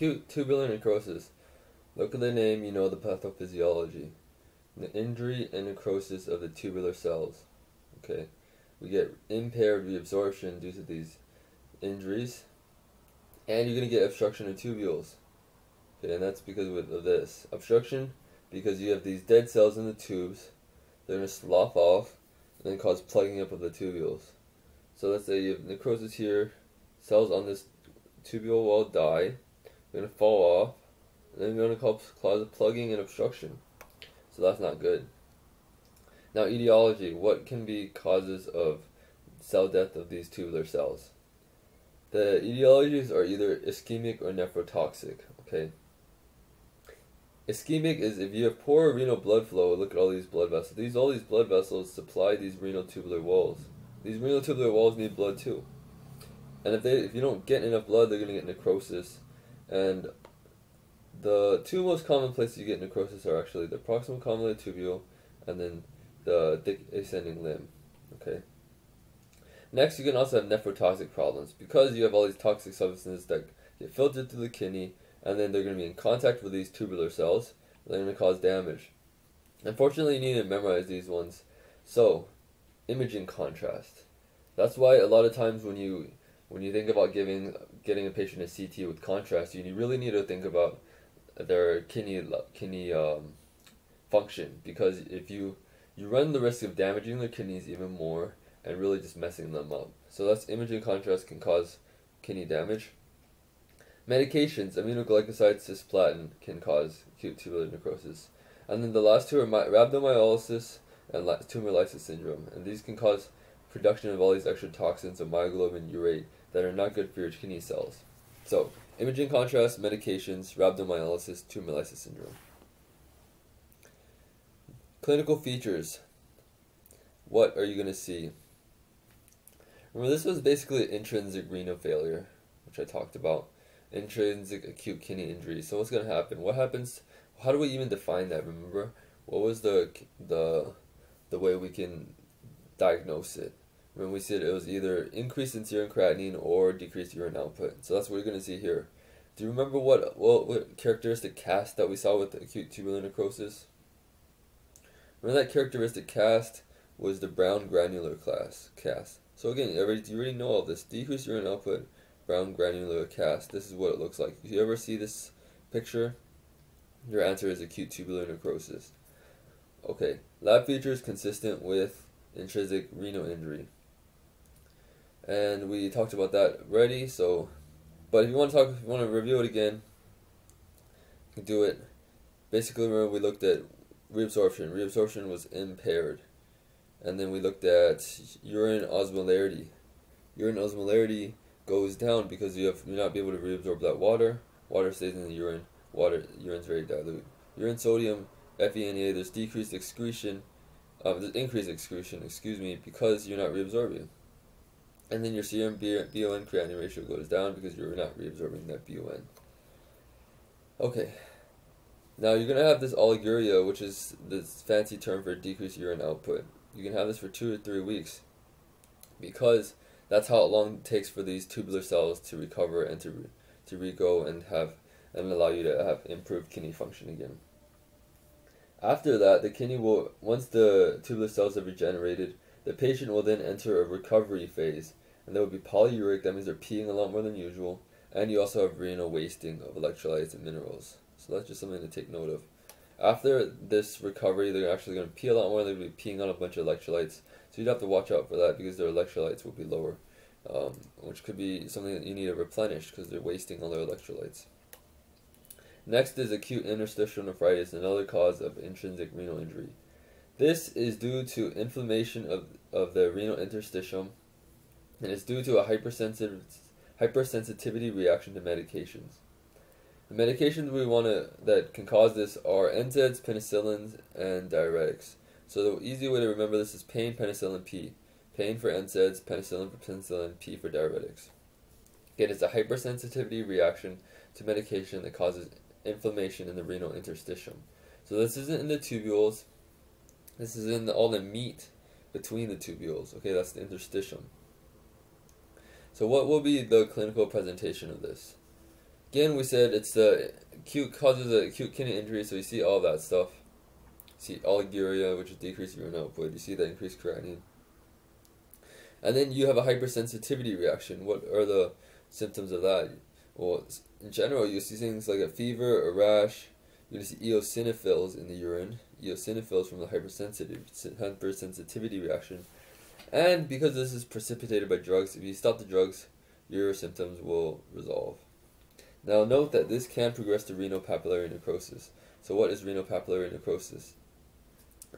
acute tubular necrosis. Look at the name, you know the pathophysiology. The injury and necrosis of the tubular cells. Okay, we get impaired reabsorption due to these injuries, and you're gonna get obstruction of tubules. Okay, and that's because of this obstruction because you have these dead cells in the tubes. They're gonna slough off and then cause plugging up of the tubules. So let's say you have necrosis here, cells on this tubule wall die, going to fall off, and then you're going to cause plugging and obstruction. So that's not good. Now, etiology. What can be causes of cell death of these tubular cells? The etiologies are either ischemic or nephrotoxic. Okay. Ischemic is if you have poor renal blood flow. Look at all these blood vessels. These all these blood vessels supply these renal tubular walls. These renal tubular walls need blood too. And if they if you don't get enough blood, they're gonna get necrosis. And the two most common places you get necrosis are actually the proximal convoluted tubule and then the ascending limb. Okay. Next, you can also have nephrotoxic problems because you have all these toxic substances that get filtered through the kidney, and then they're going to be in contact with these tubular cells. They're going to cause damage. Unfortunately, you need to memorize these ones. So, imaging contrast. That's why a lot of times when you when you think about giving getting a patient a CT with contrast, you really need to think about their kidney kidney um, function because if you you run the risk of damaging their kidneys even more and really just messing them up. So that's imaging contrast can cause kidney damage. Medications, aminoglycoside cisplatin can cause acute tubular necrosis. And then the last two are rhabdomyolysis and tumor lysis syndrome. And these can cause production of all these extra toxins of myoglobin urate that are not good for your kidney cells. So, imaging contrast, medications, rhabdomyolysis, tumor syndrome. Clinical features. What are you going to see? Remember, this was basically intrinsic renal failure, which I talked about. Intrinsic acute kidney injury. So what's going to happen? What happens? How do we even define that? Remember, what was the the the way we can diagnose it? When we said it was either increase in serum creatinine or decreased urine output. So that's what you're going to see here. Do you remember what, what, what characteristic cast that we saw with acute tubular necrosis? Remember that characteristic cast was the brown granular class cast. So again, you already, you already know all this. Decreased urine output, brown granular cast. This is what it looks like. If you ever see this picture, your answer is acute tubular necrosis. Okay, lab features consistent with intrinsic renal injury and we talked about that already. So, but if you want to talk, if you want to review it again, you can do it. Basically, remember we looked at reabsorption. Reabsorption was impaired, and then we looked at urine osmolarity. Urine osmolarity goes down because you have you're not be able to reabsorb that water. Water stays in the urine. Water urine's very dilute. Urine sodium, FeNA. There's decreased excretion. Um, there's increased excretion. Excuse me, because you're not reabsorbing. And then your serum BUN creatinine ratio goes down because you're not reabsorbing that BUN. Okay. Now you're gonna have this oliguria, which is this fancy term for decreased urine output. You can have this for two to three weeks, because that's how long it takes for these tubular cells to recover and to to regrow and have and allow you to have improved kidney function again. After that, the kidney will once the tubular cells have regenerated, the patient will then enter a recovery phase and they will be polyuric. That means they're peeing a lot more than usual. And you also have renal wasting of electrolytes and minerals. So that's just something to take note of. After this recovery, they're actually going to pee a lot more. They'll be peeing on a bunch of electrolytes. So you'd have to watch out for that because their electrolytes will be lower, um, which could be something that you need to replenish because they're wasting all their electrolytes. Next is acute interstitial nephritis, another cause of intrinsic renal injury. This is due to inflammation of, of the renal interstitium and it's due to a hypersensitive hypersensitivity reaction to medications. The medications we want to that can cause this are NSAIDs, penicillins, and diuretics. So the easy way to remember this is pain, penicillin, P. Pain for NSAIDs, penicillin for penicillin, P for diuretics. Again, it's a hypersensitivity reaction to medication that causes inflammation in the renal interstitium. So this isn't in the tubules. This is in the, all the meat between the tubules. Okay, that's the interstitium. So what will be the clinical presentation of this? Again, we said it's the acute causes of acute kidney injury, so you see all that stuff. You see oliguria, which is decreased urine output. You see that increased creatinine. And then you have a hypersensitivity reaction. What are the symptoms of that? Well, in general, you see things like a fever, a rash. To see eosinophils in the urine. Eosinophils from the hypersensitive hypersensitivity reaction. And because this is precipitated by drugs, if you stop the drugs, your symptoms will resolve. Now note that this can progress to renal papillary necrosis. So what is renal papillary necrosis?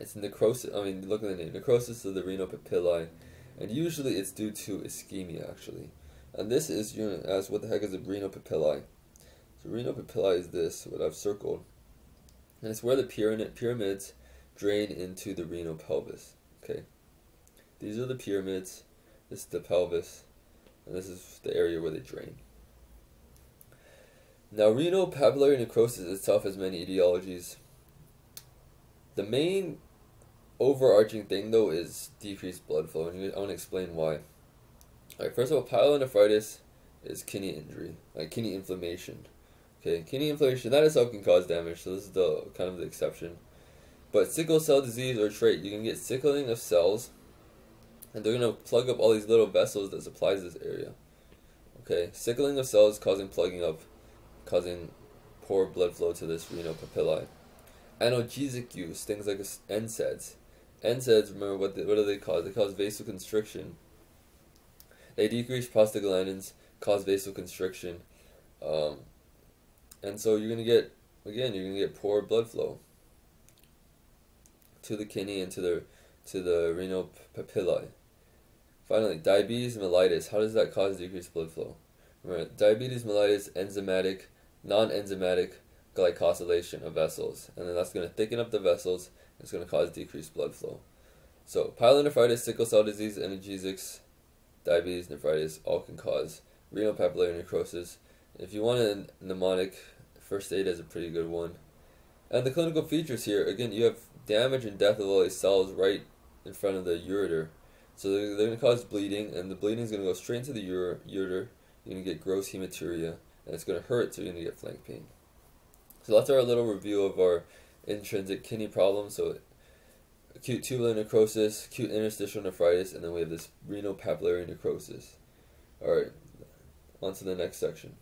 It's necrosis, I mean, look at the name, necrosis of the renal papillae, and usually it's due to ischemia, actually. And this is, you know, as what the heck is a renal papillae? So renal papillae is this, what I've circled, and it's where the pyramid, pyramids drain into the renal pelvis, okay? These are the pyramids, this is the pelvis, and this is the area where they drain. Now, renal papillary necrosis itself has many etiologies. The main overarching thing, though, is decreased blood flow, and I want to explain why. Alright, first of all, pyelonephritis is kidney injury, like kidney inflammation. Okay, kidney inflammation, that itself can cause damage, so this is the kind of the exception. But sickle cell disease or trait, you can get sickling of cells, and they're going to plug up all these little vessels that supplies this area. Okay, sickling of cells causing plugging up causing poor blood flow to this renal papillae. Analgesic use, things like NSAIDs. NSAIDs, remember what, they, what do they cause? They cause vasoconstriction. They decrease prostaglandins, cause vasoconstriction. Um, and so you're going to get, again, you're going to get poor blood flow to the kidney and to the, to the renal papillae. Finally, diabetes mellitus. How does that cause decreased blood flow? Remember, diabetes mellitus, enzymatic non-enzymatic glycosylation of vessels, and then that's going to thicken up the vessels. It's going to cause decreased blood flow. So pyelonephritis, sickle cell disease, analgesics, diabetes, nephritis, all can cause renal papillary necrosis. If you want a mnemonic, first aid is a pretty good one. And the clinical features here, again, you have damage and death of all these cells right in front of the ureter. So they're, they're going to cause bleeding, and the bleeding is going to go straight into the ureter. You're going to get gross hematuria and it's going to hurt, so you're going to get flank pain. So that's our little review of our intrinsic kidney problem. So acute tubular necrosis, acute interstitial nephritis, and then we have this renal papillary necrosis. All right, on to the next section.